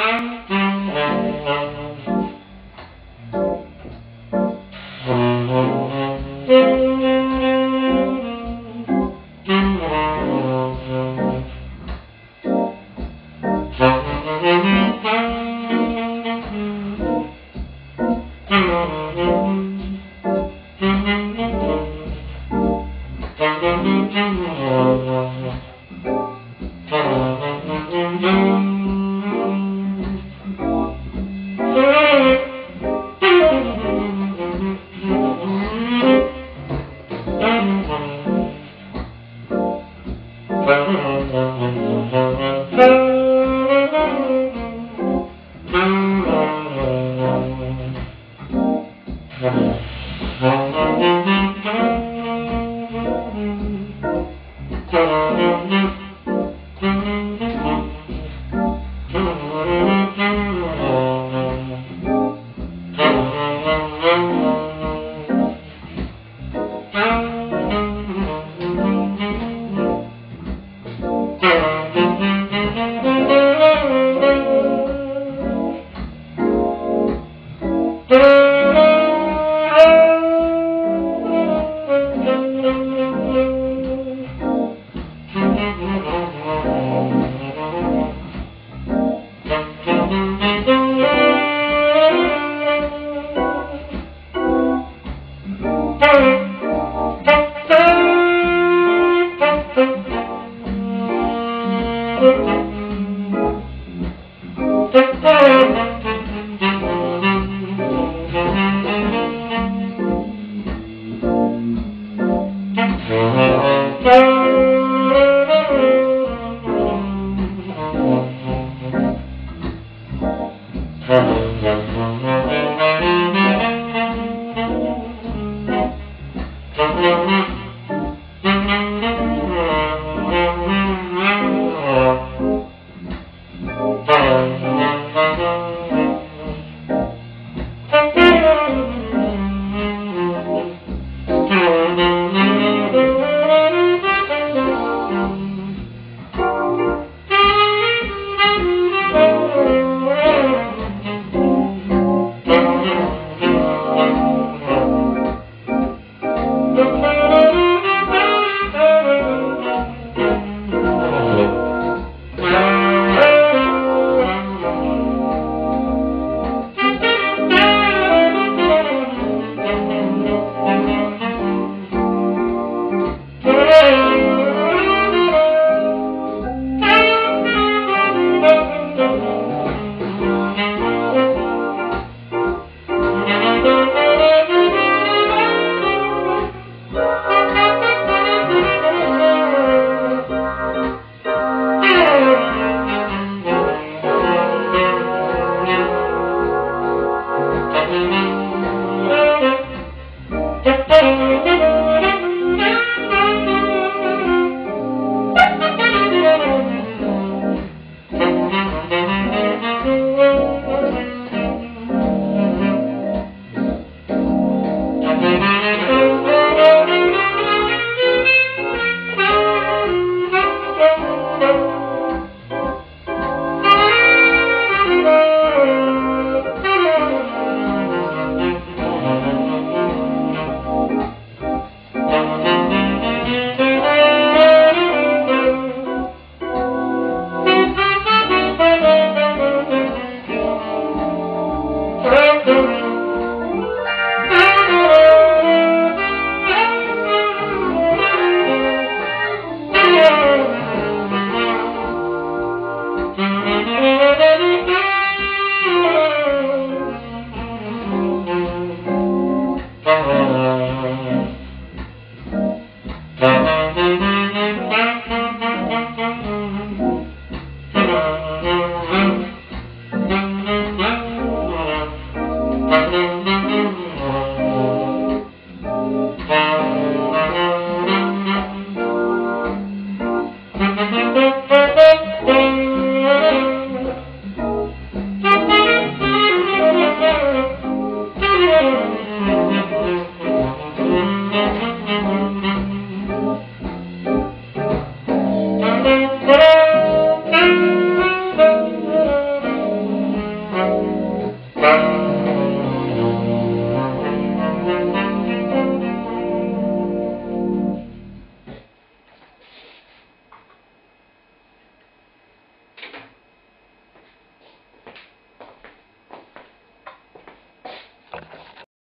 Mm-hmm.